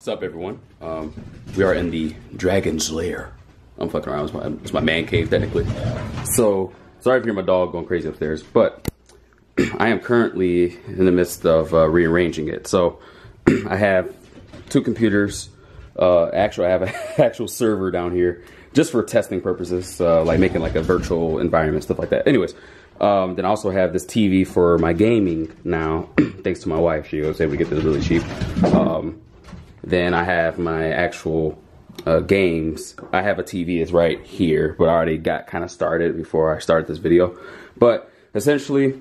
What's up, everyone? Um, we are in the Dragon's Lair. I'm fucking around. It's my, it's my man cave, technically. So, sorry if you hear my dog going crazy upstairs, but I am currently in the midst of uh, rearranging it. So, I have two computers. Uh, actually, I have an actual server down here just for testing purposes, uh, like making like a virtual environment, stuff like that. Anyways, um, then I also have this TV for my gaming now, thanks to my wife. She was able to get this really cheap. Um, then I have my actual uh, games. I have a TV is right here, but I already got kind of started before I started this video. But essentially,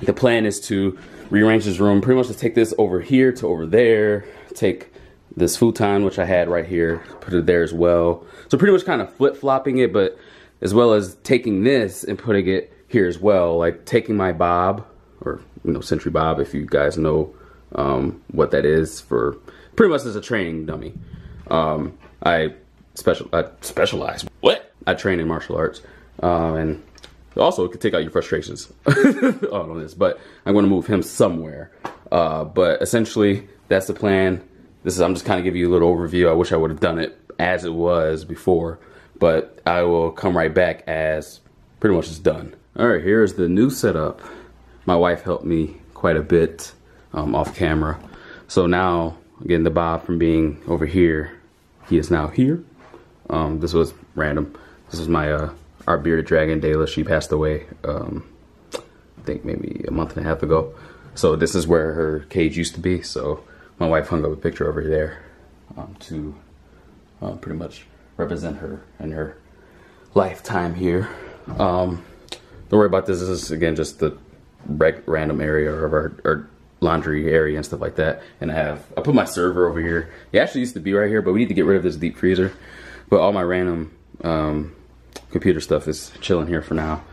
the plan is to rearrange this room, pretty much to take this over here to over there, take this futon, which I had right here, put it there as well. So pretty much kind of flip-flopping it, but as well as taking this and putting it here as well, like taking my bob, or you know, Century Bob, if you guys know um, what that is for pretty much as a training dummy. Um, I special I specialize. What? I train in martial arts, uh, and also it could take out your frustrations on this. But I'm going to move him somewhere. Uh, but essentially, that's the plan. This is I'm just kind of giving you a little overview. I wish I would have done it as it was before, but I will come right back as pretty much it's done. All right, here's the new setup. My wife helped me quite a bit um, off camera. So now Again, the Bob from being over here, he is now here. Um, this was random. This is my uh, our bearded dragon, Dayla. She passed away, um, I think maybe a month and a half ago. So this is where her cage used to be. So my wife hung up a picture over there um, to uh, pretty much represent her and her lifetime here. Um, don't worry about this. This is again just the random area of our, our laundry area and stuff like that. And I have, I put my server over here. It actually used to be right here, but we need to get rid of this deep freezer. But all my random um, computer stuff is chilling here for now.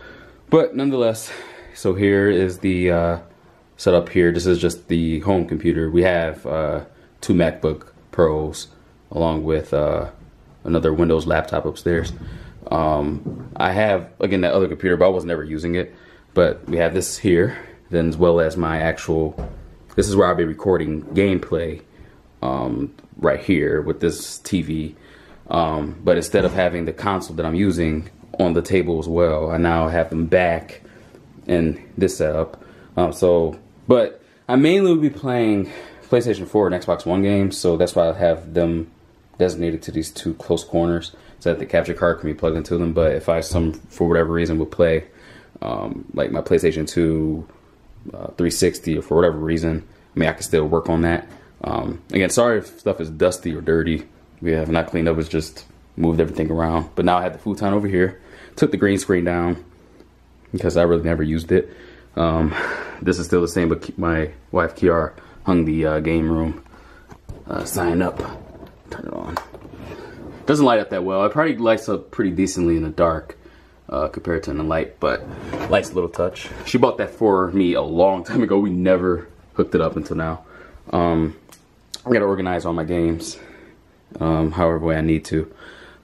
But nonetheless, so here is the uh, setup here. This is just the home computer. We have uh, two MacBook Pros along with uh, another Windows laptop upstairs. Um, I have, again, that other computer, but I was never using it. But we have this here then as well as my actual, this is where I'll be recording gameplay um, right here with this TV. Um, but instead of having the console that I'm using on the table as well, I now have them back in this setup. Um, so, but I mainly will be playing PlayStation 4 and Xbox One games, so that's why I have them designated to these two close corners so that the capture card can be plugged into them. But if I some for whatever reason would play um, like my PlayStation 2 uh, 360 or for whatever reason, I mean, I can still work on that. Um, again, sorry if stuff is dusty or dirty. We have not cleaned up. It's just moved everything around. But now I have the futon over here. Took the green screen down because I really never used it. Um, this is still the same, but my wife Kiara hung the uh, game room uh, sign up. Turn it on. Doesn't light up that well. It probably lights up pretty decently in the dark uh, compared to the light, but light's a little touch. She bought that for me a long time ago. We never hooked it up until now. Um, I gotta organize all my games um, however way I need to.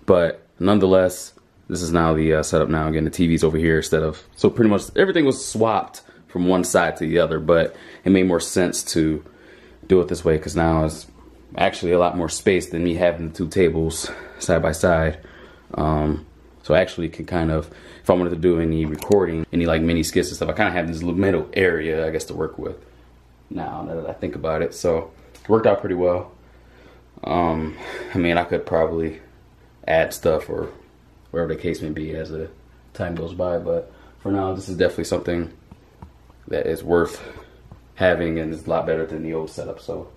But nonetheless, this is now the uh, setup now. Again, the TV's over here instead of, so pretty much everything was swapped from one side to the other, but it made more sense to do it this way because now it's actually a lot more space than me having the two tables side by side. Um, so I actually can kind of, if I wanted to do any recording, any like mini skits and stuff, I kind of have this little middle area, I guess, to work with now that I think about it. So it worked out pretty well. Um, I mean, I could probably add stuff or wherever the case may be as the time goes by, but for now, this is definitely something that is worth having and is a lot better than the old setup. So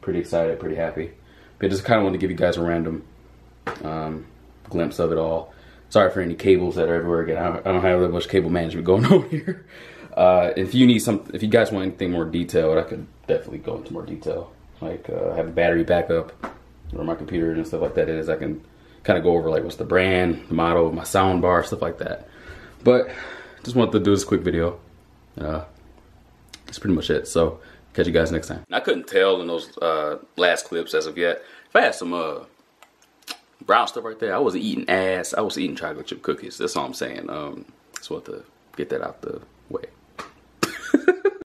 pretty excited, pretty happy. But I just kind of wanted to give you guys a random um, glimpse of it all. Sorry for any cables that are everywhere. Again, I don't have that much cable management going on here. Uh, if you need some, if you guys want anything more detailed, I could definitely go into more detail. Like uh, have a battery backup, or my computer and stuff like that is. I can kind of go over like what's the brand, the model, my sound bar, stuff like that. But just wanted to do this quick video. Uh, that's pretty much it. So catch you guys next time. I couldn't tell in those uh, last clips as of yet. If I had some uh, brown stuff right there. I wasn't eating ass. I was eating chocolate chip cookies. That's all I'm saying. Um, just want to get that out the